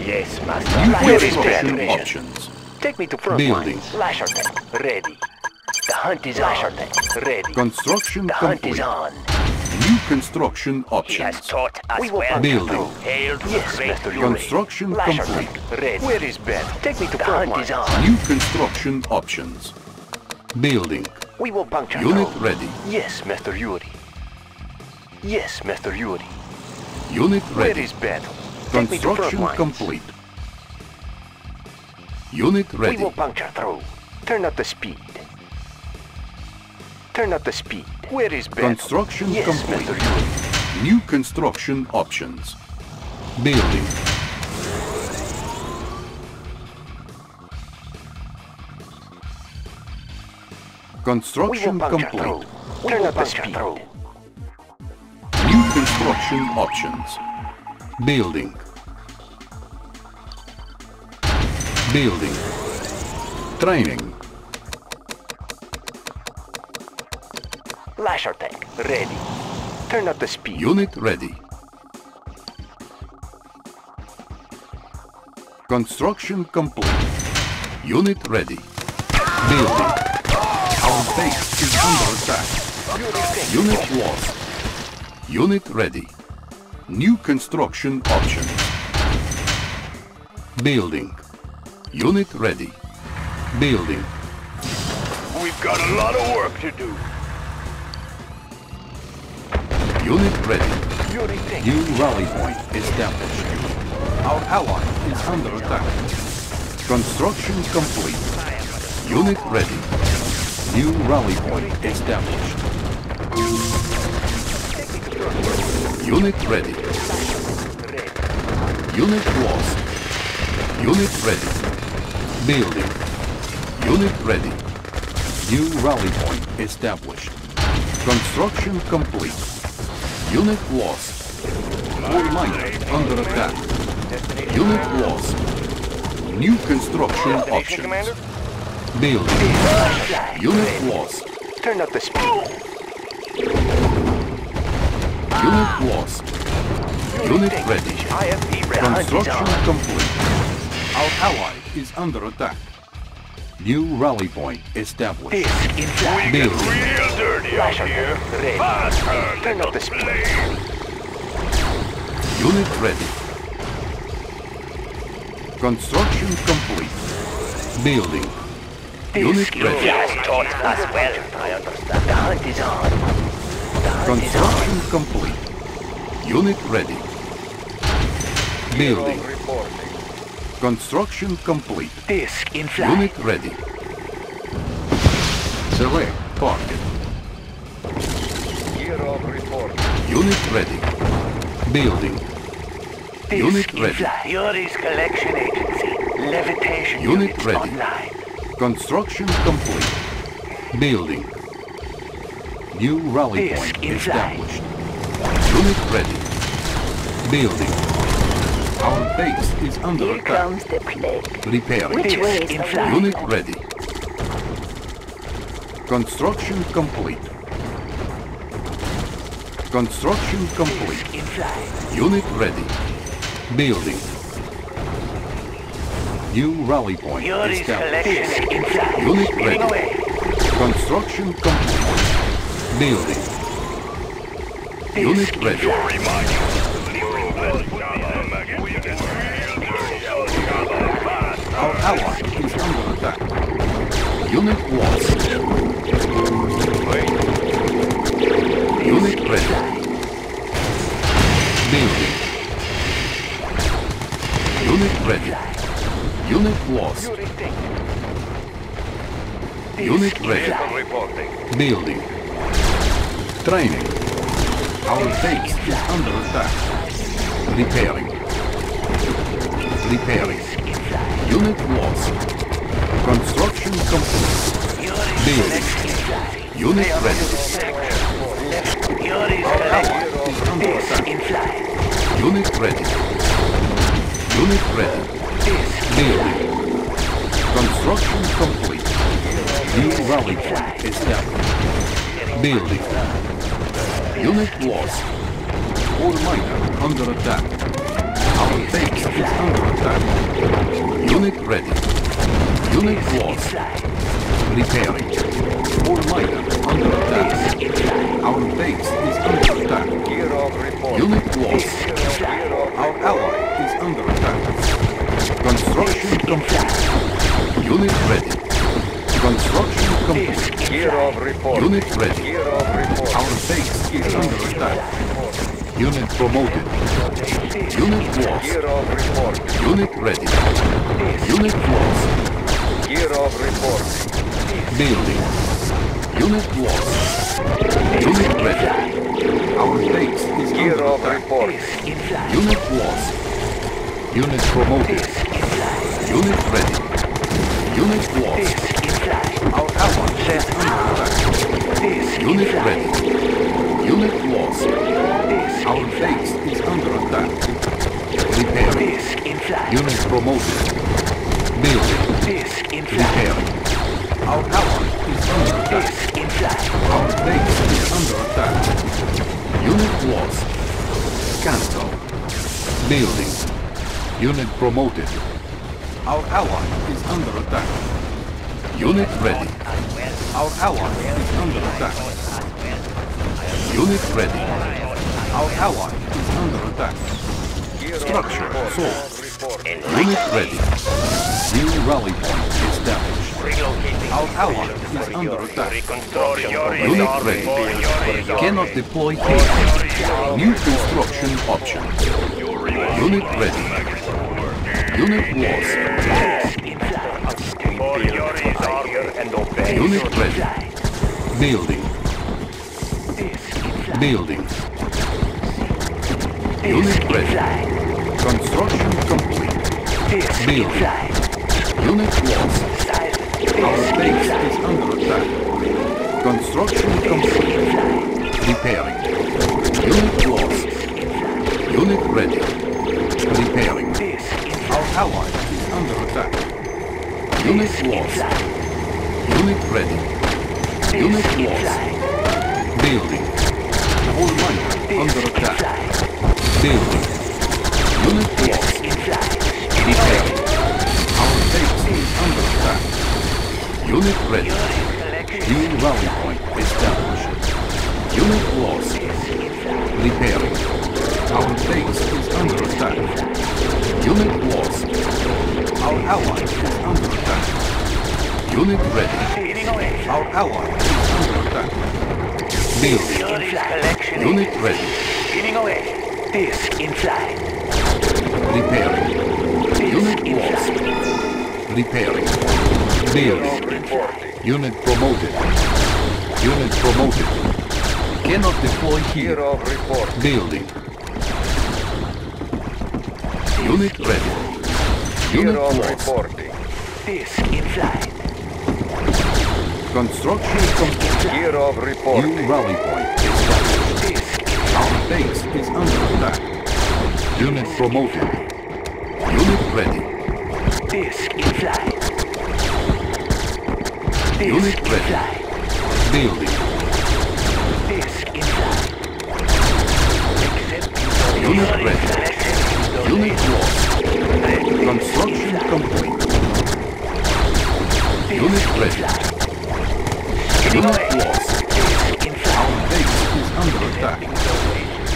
Yes, master. New Lasher tank construction options. Take me to front Building. lines. Lasher tank ready. The hunt is Lasher tank ready. Construction The hunt is on. New construction He has options. taught us We will well. punch Building. through. Hail to Yes, the great Mr. Yuri. Construction Lasher complete. tank ready. Where is Ben? Take me to the front hunt is on. New construction options. Building. We will puncture Unit through. ready. Yes, Master Yuri. Yes, Master Yuri. Unit ready. is Ben? Take me to front Construction complete. Unit ready. We will puncture through. Turn up the speed. Turn up the speed. Where is Ben? Construction yes, complete. Mr. New construction options. Building. Construction complete. Turn up the speed. through. New construction options. Building. Building. Training. Lasher tank ready. Turn up the speed. Unit ready. Construction complete. Unit ready. Building. Our base is under attack. Unit lost. Unit ready. New construction option. Building. Unit ready. Building. We've got a lot of work to do. Unit ready. New rally point established. Our ally is under attack. Construction complete. Unit ready. New rally point established. Unit ready. Unit lost. Unit ready. Building. Unit ready. New rally point established. Construction complete. Unit lost. All might under attack. Unit lost. New construction options. Commander? Building. Unit lost. Turn up the speed. Unit lost. Unit ready. IFV ready. Hunt is Construction on. complete. Our ally is under attack. New rally point established. Disc in flight. Building. Real dirty out here. Ready. Turn up the speed. Unit ready. Construction complete. Building. Unit ready. He has taught us well. I understand. The hunt is on. The hunt is on. Construction complete. Unit ready. Building. Construction complete. Disc in flight. Unit ready. Select target. Unit ready. Building. Disc Unit in ready. flight. Yuri's collection agency. Levitation Unit units ready. online. Construction complete. Building. New rally Disc point in flight. established. Unit ready. Building. Base is under Here attack. comes the plague. Repairing. Which way is in flight. Unit ready. Construction complete. Construction complete. In flight. Unit ready. Building. New rally point Yuri's established. in flight. Unit ready. away. Construction complete. Building. Unit Disc in ready. Our ally is under attack. Unit lost. Wait. Unit ready. Building. Unit ready. Unit lost. Unit ready. Building. Training. Our base is under attack. Repairing. Repairing. Unit lost. Construction complete. Flight. Unit ready. Unit ready. Unit ready. Building. Construction complete. New rally point established. Building. Unit lost. All miner under attack. Our base is under attack. Unit ready. Unit lost. Repairing. All miners under attack. Our base is under attack. Kirov report. Unit lost. Our ally is under attack. Construction complete. Unit ready. Construction complete. Kirov report. Unit ready. Kirov report. Our base is under attack. Unit promoted. Unit lost. Kirov report. Unit ready. Unit lost. Kirov report. Building. Unit lost. Unit ready. Our base is Kirov report. Unit lost. Unit promoted. Unit ready. Unit lost. Our under attack. Unit ready. Unit lost. Our base is under attack. Repairing. Unit promoted. Building. Repairing. Our ally is under attack. Our base is under attack. Unit lost. Cancel. Building. Unit promoted. Our ally is under attack. Unit ready. Our ally is under attack. Unit ready. Our ally is under attack. Structure sold. Unit ready. New rally point established. Our ally is under attack. Unit ready. Cannot deploy here. New construction options. Unit ready. Unit lost. Unit ready. Building. Building. Unit ready. Construction complete. Building. Unit lost. Our base is under attack. Construction complete. Repairing. Unit lost. Unit ready. Repairing. Our ally is under attack. Unit lost. Unit ready. Unit lost. Building. All miners under attack. Building. Unit lost. Repairing. Our base is under attack. Unit ready. New rally point established. Unit lost. Repairing. Our base is under attack. Unit lost. Our ally is under attack. Unit ready. Our ally is under attack. Building. Unit ready. Repairing. Unit lost. Repairing. Building. Unit promoted. Unit promoted. Cannot deploy here. of report. Building. Unit ready. Gear Unit of lost. reporting. Construction complete. Kirov New reporting. rally point established. Our base is under attack. Unit promoted. Unit ready. Unit ready. Building. Unit ready. Unit lost. Construction complete. Unit ready.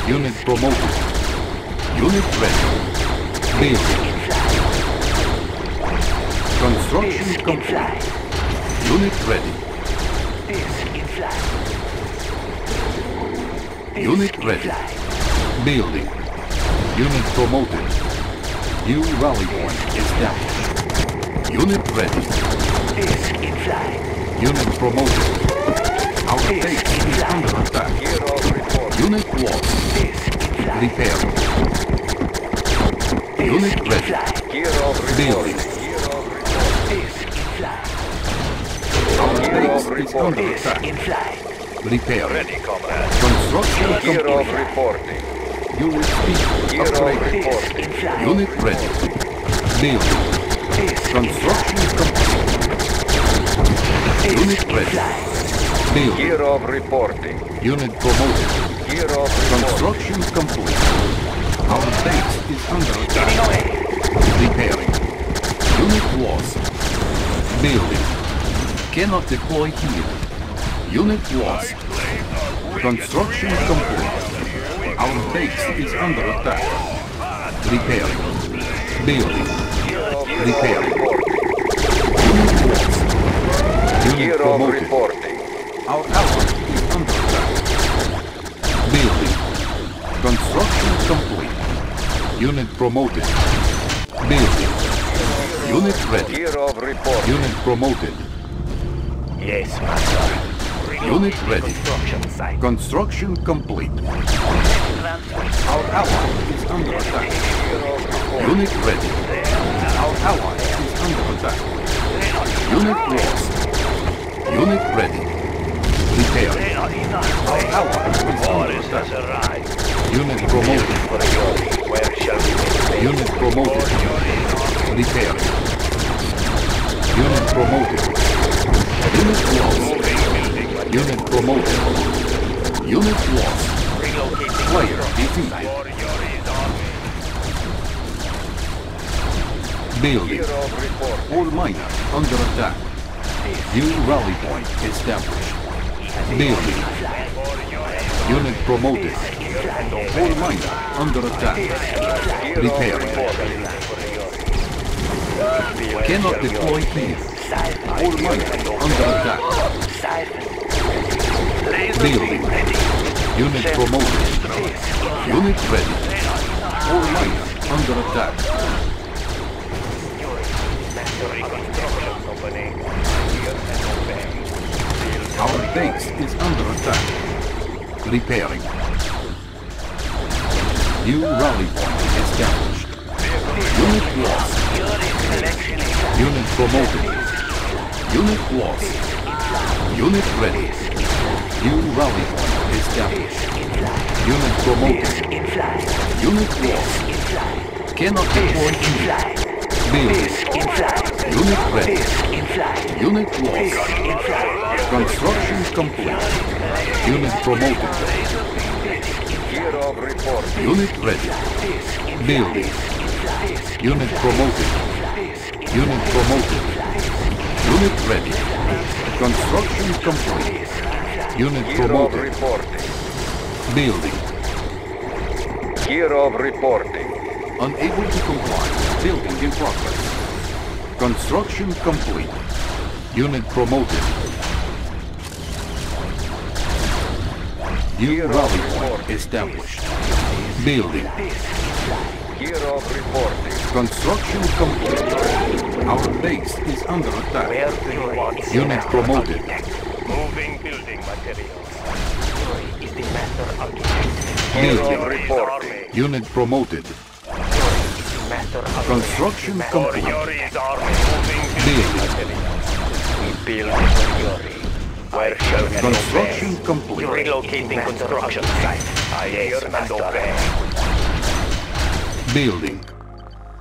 Unit promoted. Unit ready. Building. Construction complete. Unit ready. Unit ready. Building. Unit promoted. New rally point established. Unit ready. Unit promoted. Our base is under attack. Unit lost. Repairing. Unit ready. Building. Our base is under attack. Comrade. Construction complete. Unit speed upgraded. Unit ready. Building. Construction complete. Unit ready. Building. Kirov reporting. Unit promoted. Kirov reporting. Construction complete. Our base is under attack. Repairing. Unit Building. Cannot deploy here. Unit lost. Construction complete. Our base is under attack. Repairing. Building. Repairing. Unit lost. Unit promoted. Our ally is under attack. Building. Construction complete. Unit promoted. Building. Unit ready. Of reporting. Unit promoted. Yes, master. Unit ready. Construction site. Construction complete. Our ally is under attack. Unit ready. Our ally is under attack. Unit lost. Unit ready. Repairing. Our ally is under attack. Unit promoted. Where shall we? Unit promoted. Repairing. Unit promoted. Unit lost. Unit promoted. Unit lost. Player defeated. Building. All miner under attack. New rally point established. Building. Unit promoted. All miner under attack. Reporting. Cannot deploy here. All miner under attack. Building. Unit promoted. Unit ready. All miner under attack. Our base is under attack. Repairing. New rally point established. Unit lost. Unit promoted. Unit lost. Unit ready. New rally point established. Unit promoted. Unit lost. Cannot deploy here. Building. Unit ready. Unit lost. Construction complete. Unit promoted. Kirov reporting. Unit ready. Building. Unit promoted. Unit promoted. Unit ready. Construction complete. Unit promoted. reporting. Building. Kirov reporting. Unable to comply. Building in progress. Construction complete. Unit promoted. New Kirov rally point established. Building. Gear of reporting. Construction complete. Our base is under attack. Where do you want Unit promoted. Moving building materials. Yuri is the master architect. Gear Building. of reporting. Unit promoted. Is the master architect. Construction complete. Yuri's army. Moving Building. Materials. We build for Yuri. Where shall we Construction complete. Relocating construction site. I hear and obey. Building.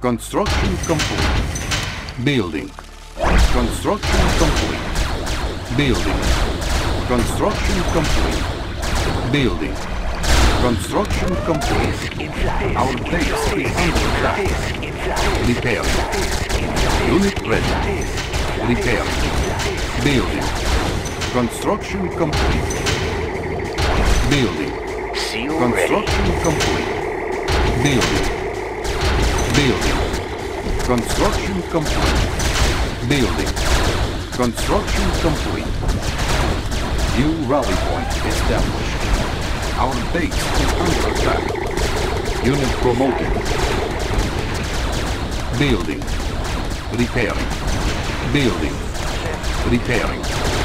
Construction complete. Building. Construction complete. Building. Construction complete. Building. Construction complete. Our base is under attack. Repairing. Unit ready. Repairing. Building. Construction complete. Building. See you ready. Construction complete. Building. Building. Construction complete. Building. Construction complete. New rally point established. Our base is under attack. Unit promoted. Building. Repairing. Building. Repairing.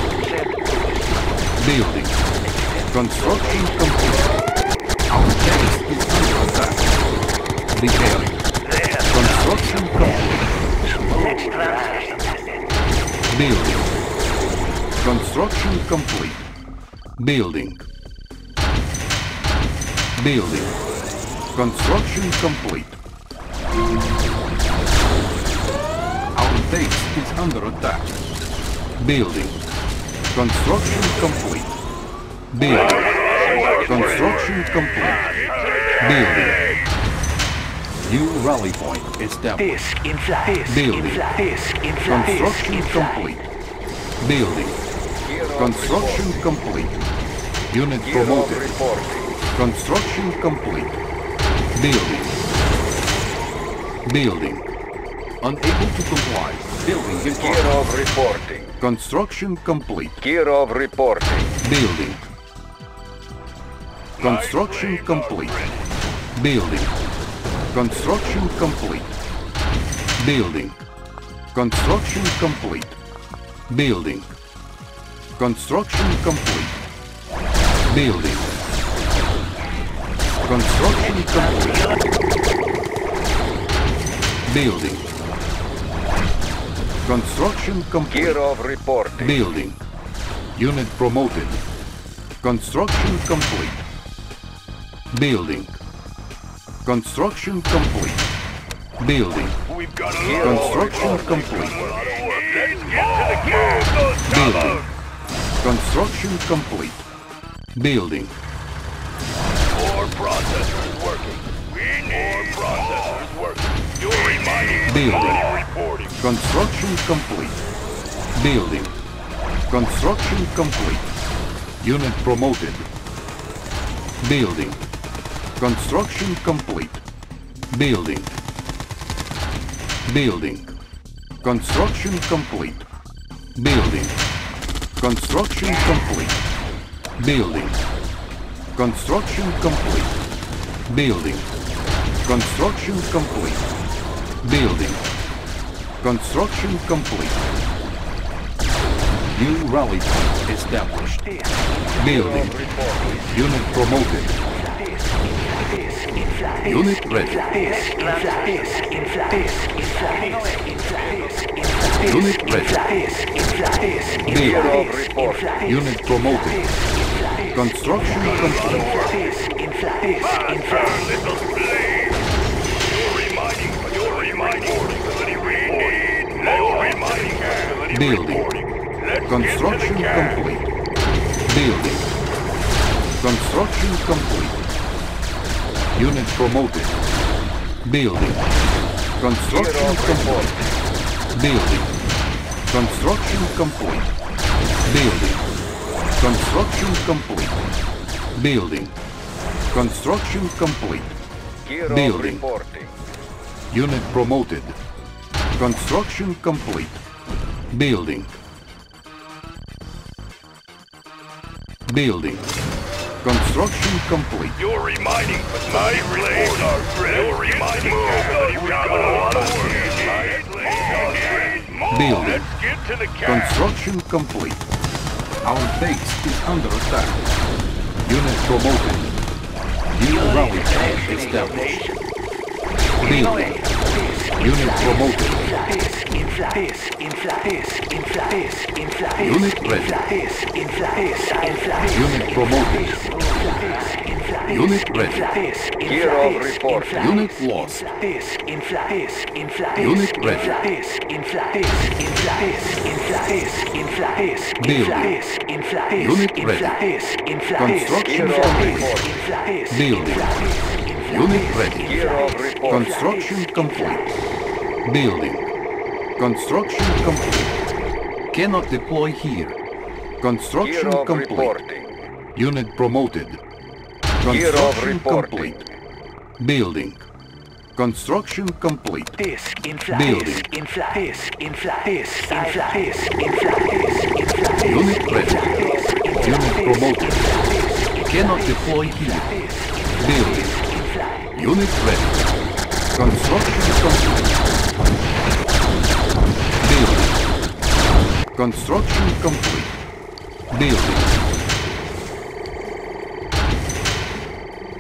Building. Construction complete. Our base is under attack. Repairing. Construction complete. Building. Construction complete. Building. Building. Construction complete. Our base is under attack. Building. Construction complete. Building. Construction complete. Building. New rally point established. This inside. This Building. inside. This inside. This Construction complete. Building. Construction complete. Unit promoted. Construction complete. Building. Building. Unable to comply. Building in. Kirov reporting. Construction complete. Kirov reporting. Building. Construction complete. Building. Construction complete. Building. Construction complete. Building. Construction complete. Building. Construction complete. Building. Construction complete. Kirov reporting. Building. Unit promoted. Construction complete. Building. Construction complete. Building. We've got Construction complete. Let's get to the camp. Building. Construction complete. Building. More processors working. We need more processors working. You're reminding Building. reporting. Construction complete. Building. Construction complete. Unit promoted. Building. Construction complete. Building. Building. Construction complete. Building. Construction complete. Building. Construction complete. Building. Construction complete. Building. Construction complete. New rally point established. Building. Unit promoted. Unit ready. Unit ready. Building. Unit promoted. Construction complete. Little slave. You're reminding. You're reminding. Facility we need. More reminding. Facility Building. Construction get to the camp. complete. Building. Construction complete. Unit promoted. Building. Construction complete. Building. Construction complete. Building. Construction complete. Building. Construction complete. Building. Unit promoted. Construction complete. Building. Building. Construction complete. You're reminding. My blades are ready. You're reminding. We've got a lot of. Building. Let's get to the camp. Construction complete. Our base is under attack. Unit promoted. New rally established. Building. Unit promoted. Unit ready. Unit promoted. Unit ready. Kirov reporting. Unit lost. Unit ready. Building. Unit ready. Construction complete. Building. Unit ready. Construction complete. Building. Construction complete. Cannot deploy here. Construction complete. reporting. Unit promoted. Construction complete. Building. Construction complete. This, inside Building. this, inside this, inside this, inside this, inside this, inside this. Unit ready. Unit promoted. Cannot deploy here. Building. Unit ready. Construction complete. Building. Construction complete. Building.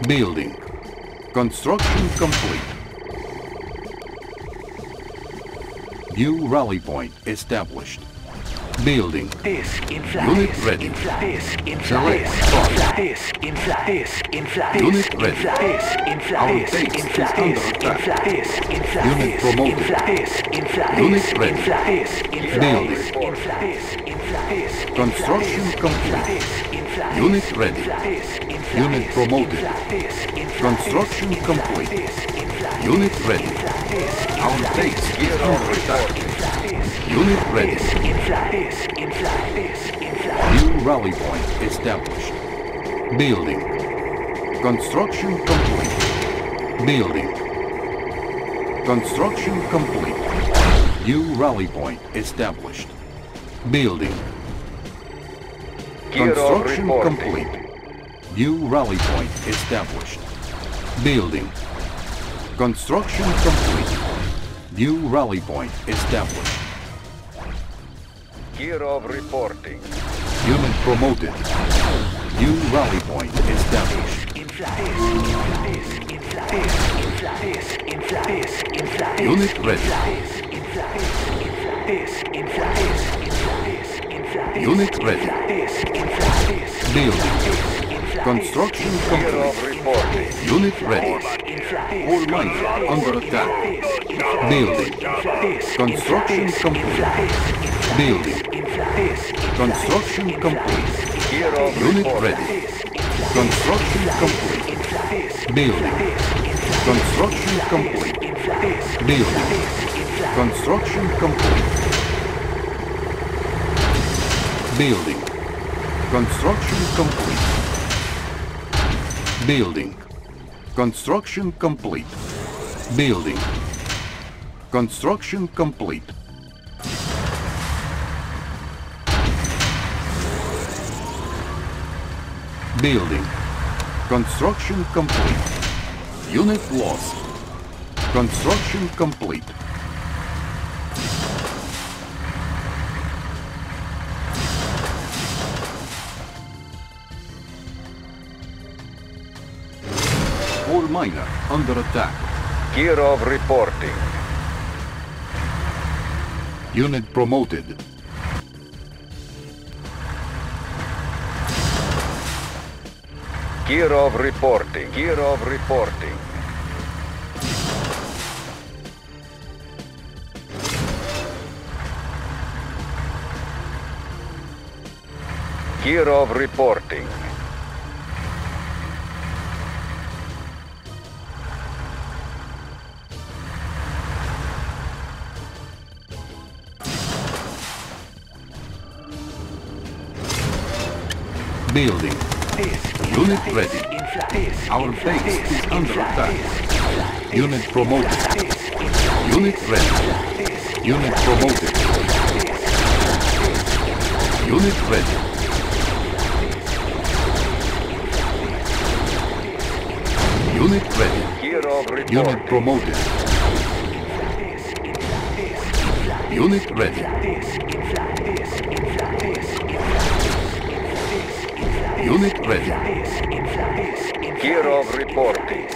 Building. Construction complete. New rally point established. Building. This, inside Unit ready. inside Select this, spot. inside this, inside this, inside Unit ready. inside Our this, base is inside under this, attack. inside this, inside Unit promoted. inside this, inside Unit ready. inside Building. this, inside this, inside Construction complete. Unit ready. Unit promoted. Construction complete. Unit ready. Our base is under attack. Unit ready. New rally point established. Building. Construction complete. Building. Construction complete. New rally point established. Building. Construction complete. New rally point established. Building. Construction complete. New rally point established. Kirov reporting. Unit promoted. New rally point established. Unit ready. Unit ready. Building. Construction complete. Unit ready. All mines under attack. Building. Construction complete. Building. Construction complete. Unit ready. Construction complete. Building. Construction complete. Building. Construction complete. Building. Construction complete. Building. Construction complete. Building. Construction complete. Building. Construction complete. Unit lost. Construction complete. All miner under attack. Kirov reporting. Unit promoted. Kirov reporting. Kirov reporting. Kirov reporting. Building. Ready. Our base is under attack. Unit promoted. Unit ready. Unit promoted. Unit ready. Unit ready. Kirov reporting. Unit promoted. Unit ready. Unit ready. Kirov reporting.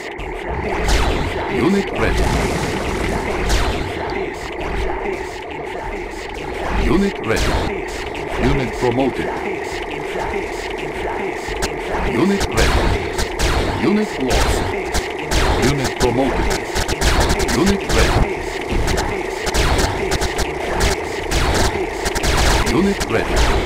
Unit ready. Unit ready. Unit promoted. Unit ready. Unit lost. Unit promoted. Unit ready. Unit ready.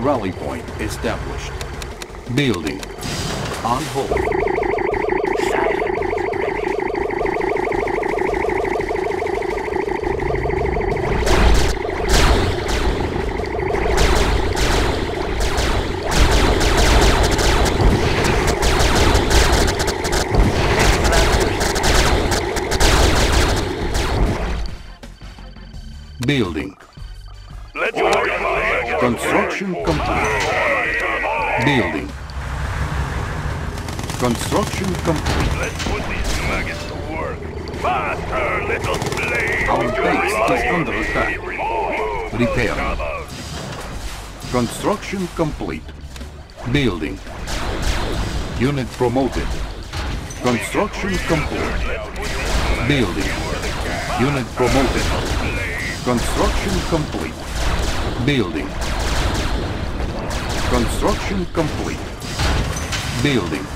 rally point established. Building. On hold. Building. Building. Construction complete. Let's put these maggots to work. Faster, little slave! Our base is under attack. Cover. Construction complete. Building. Unit promoted. Construction complete. Building. Unit promoted. Construction complete. Building. Construction complete. Building.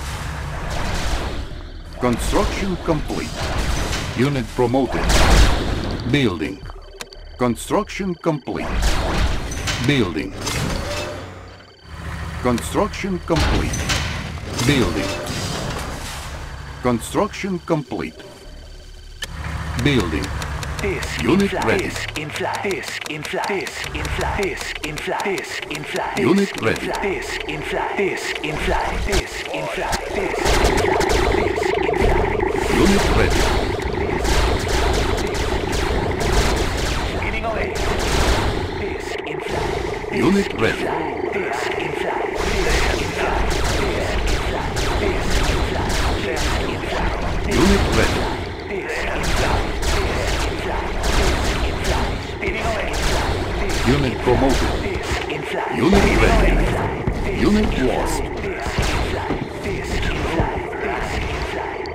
Construction complete. Unit promoted. Building. Construction complete. Building. Construction complete. Building. Construction complete. Building. This Unit ready. This in flight. This in flight. This in flight. This in flight. This in flight. Unit ready. This in flight. This in flight. This in flight. This in flight. This in flight. Unit ready. Getting away. This in flight. Unit ready. Promoted. Unit ready. Unit lost.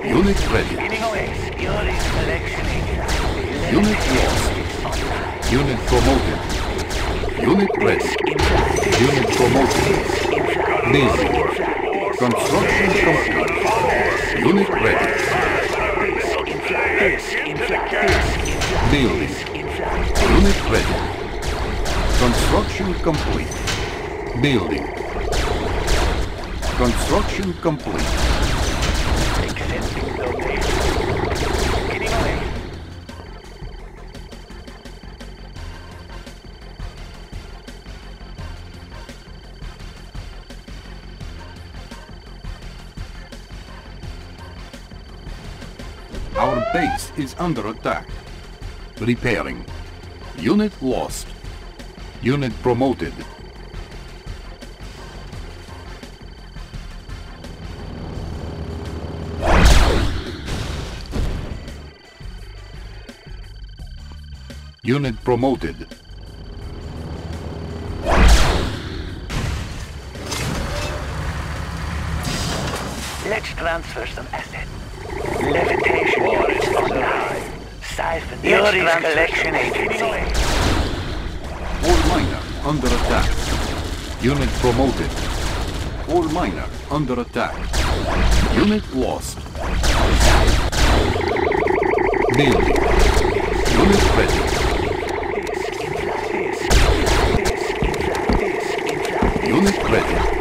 Unit ready. Unit lost. Unit promoted. Unit ready. Unit promoted. Building. Construction complete. Unit ready. Building. Unit ready. Construction complete. Building. Construction complete. Location. Getting away. Our base is under attack. Repairing. Unit lost. Unit promoted. Unit promoted. Let's transfer some assets. Levitation units online. Siphon. You're in collection agency. All miner under attack. Unit promoted. All miner under attack. Unit lost. Building. Unit ready. Unit ready.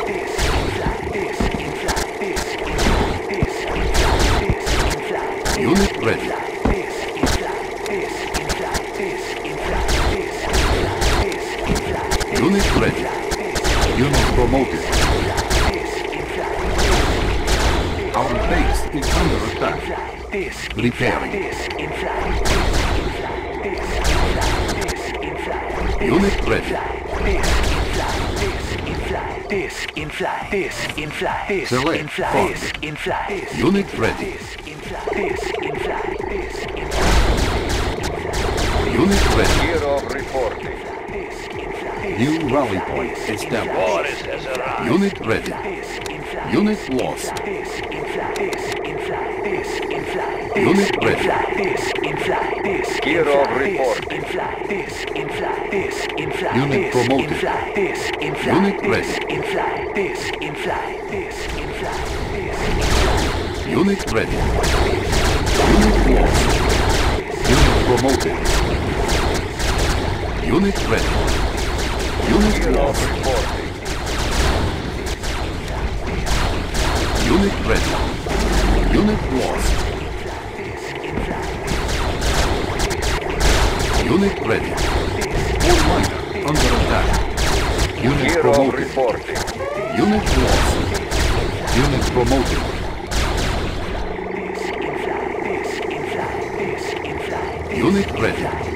Unit ready. Unit promoted. Our base is under attack. Repairing. Unit ready. This in flight. This in flight. This in fund. This in flight. Unit ready. This in flight. This in flight. Unit ready. Kirov reporting. New rally point established. Boris has arrived. Unit ready. This in flight. Unit lost. Unit ready. This in flight. This Gear in of flight. report. Unit promoted. In flight. This in flight. Unit ready. Unit ready. Unit lost. Unit promoted. Unit ready. Unit lost. Unit ready. Unit lost. Unit ready. All miner under attack. Unit Gear promoted. reporting. Unit lost. Unit promoted. Unit ready.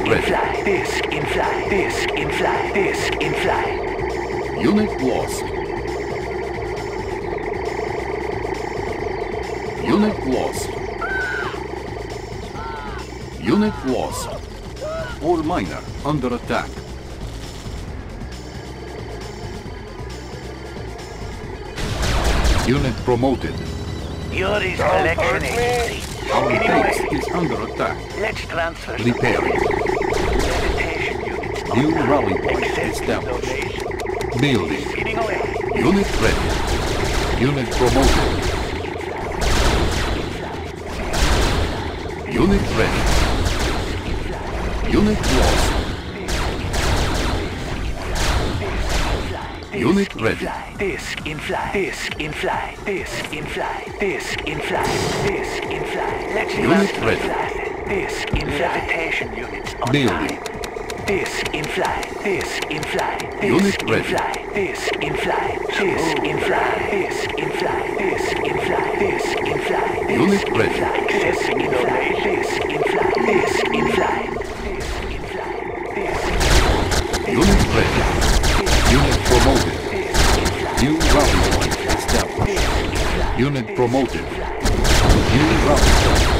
Flight. This in flight. Unit lost. Unit lost. Unit lost. All miner under attack. Unit promoted. Yuri's collection agency. Our Anyway, base is under attack. let's transfer Repairing. levitation units. New rally point established. Building. Away. Unit ready. Unit promoted. Unit ready. Unit lost. Unit ready. This in fly. This in fly. This in fly. This in fly. This in fly. Let's Unit ready. fly. This in levitation units on Building. This in fly. This in. This Unit ready. This in fly. This in fly. This in fly. This in fly. This in. This Unit ready. fly. This in fly. This in fly. This in fly. This in fly. This Unit ready. Unit promoted. New rally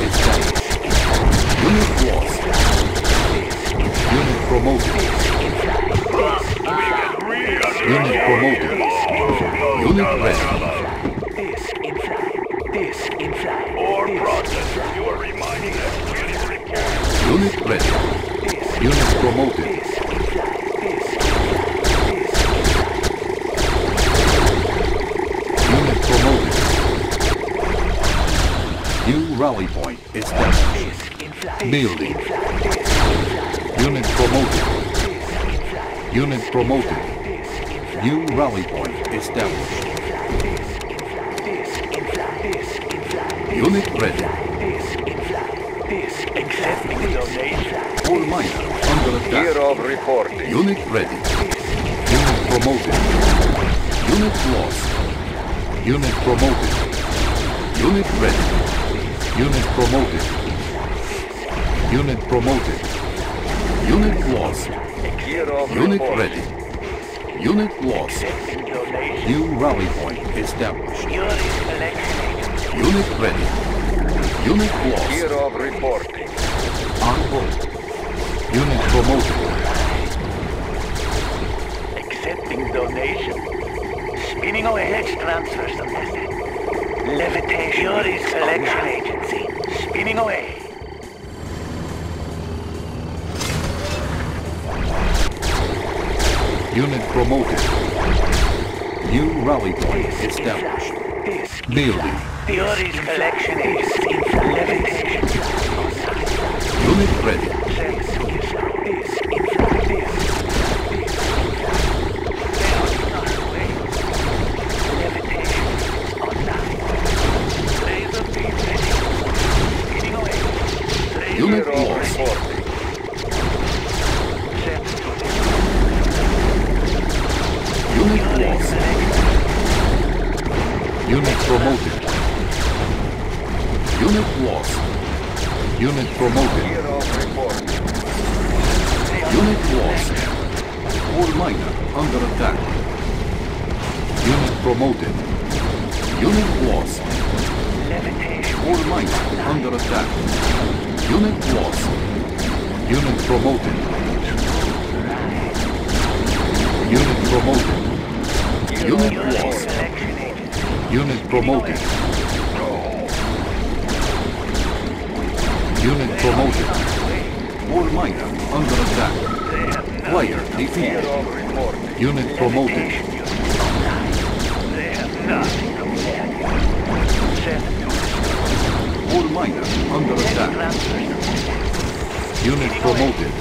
established. Unit lost. Unit promoted. Unit promoted. Unit ready. This in flight. This in flight. Or process. You are reminding us. Unit report. Unit ready. Unit promoted. This in flight. This New rally point established. Building. This in flight. This in flight. Unit promoted. This in flight. Unit promoted. This in flight. New rally point established. Unit ready. This in flight. This accepting donation. Ore miner under attack. Kirov reporting. Unit ready. Unit promoted. Unit lost. Unit promoted. Unit ready. Unit promoted. Unit promoted. Unit lost. Unit ready. Unit lost. New rally point established. Yuri's collection. Unit ready. Unit lost. Kirov reporting. On hold. Unit promoted. Accepting donation. Spinning away. Let's transfer some method. Levitation. Yuri's collection Spinning away. Unit promoted. New rally point This in established. This in Building. Yuri's collection agency. Levitation. Unit ready. Promoted. Unit promoted. Ore miner under attack. Player defeated. Unit promoted. Levitation units online. They have nothing compared. Set to Ore miner under attack. Unit promoted.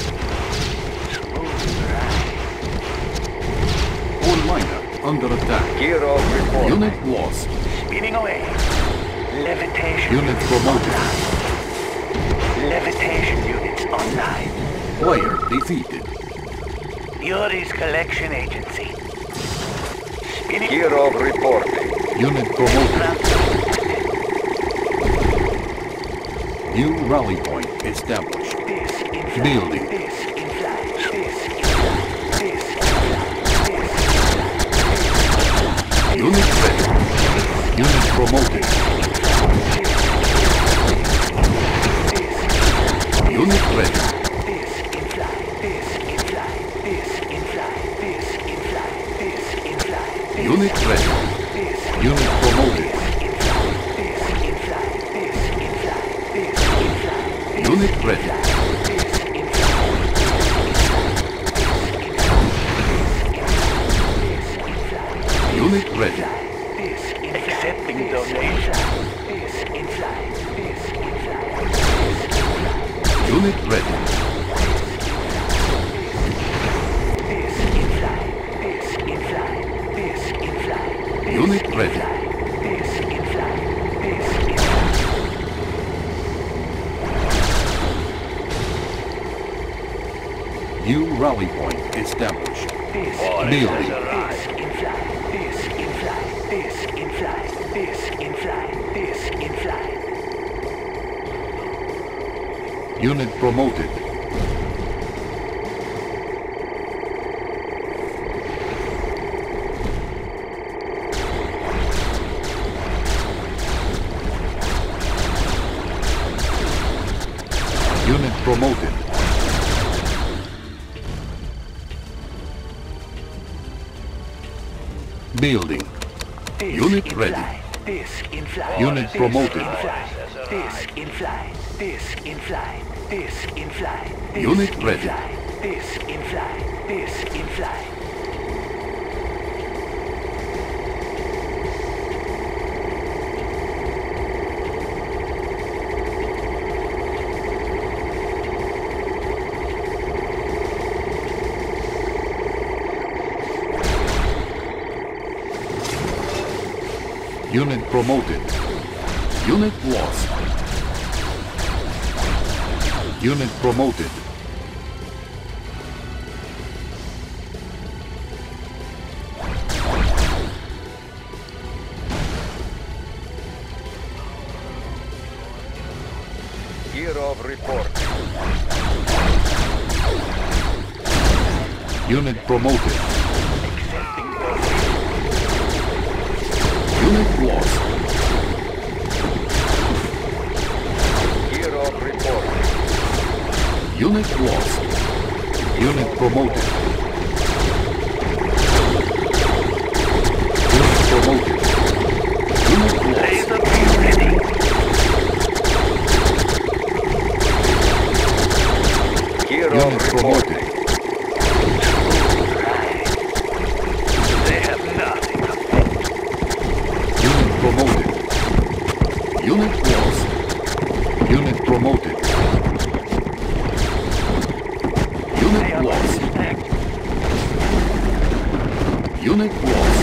Ore miner under attack. Unit lost. Spinning away. Levitation. Unit promoted. Levitation units online. Player defeated. Yuri's collection agency. Spinning Kirov reporting. Unit promoted. New rally point established. This in flight. Building. Promoted. Unit ready. This in flight. This in flight. This in flight. This in flight. This in flight. Unit ready. This Unit promoted. in flight. This in flight. This in flight. This in flight. Unit ready. This in flight. Unit ready. This in accepting donation. In flight. This in flight. Unit ready. This in flight. This in flight. This in flight. Unit ready. This in flight. This in flight. New rally point established. This Building. This in flight. This in flight. This in flight. This in flight. This in flight. Unit promoted. Unit promoted. Building. This Unit ready. This in flight. Unit promoted. in flight. This in flight. This in flight. This in flight. This Unit in ready. flight. This in flight. This in flight. Unit promoted. Unit lost. Unit promoted. Kirov reporting. Unit promoted. Unit lost. Unit promoted. Unit promoted. Unit lost. Laser beam ready. Kirov Unit promoted. reporting. They have nothing. Unit promoted. Unit lost. Unit promoted. They Unit are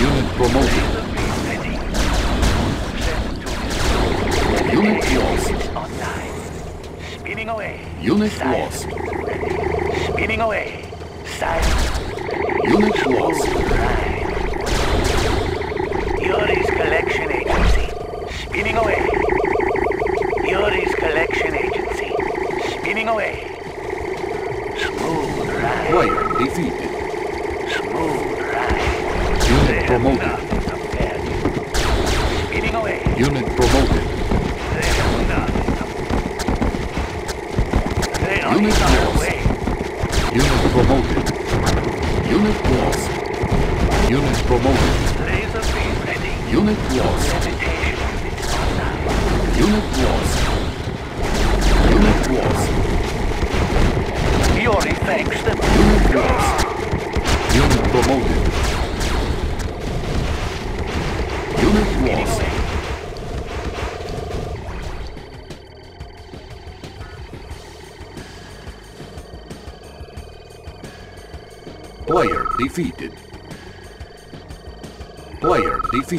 Unit promoted. Unit lost. Online. Spinning away. Unit Side. lost. Spinning away. Side. Unit lost. Right. Yuri's collection agency. Spinning away. Yuri's collection agency. Spinning away. Smooth ride. Player defeated promoted. Unit promoted. Unit lost. Unit promoted. Unit lost. Unit promoted. Unit lost. Unit lost. Unit lost. Yuri thanks the Unit lost. Unit promoted. Player defeated. Player defeated.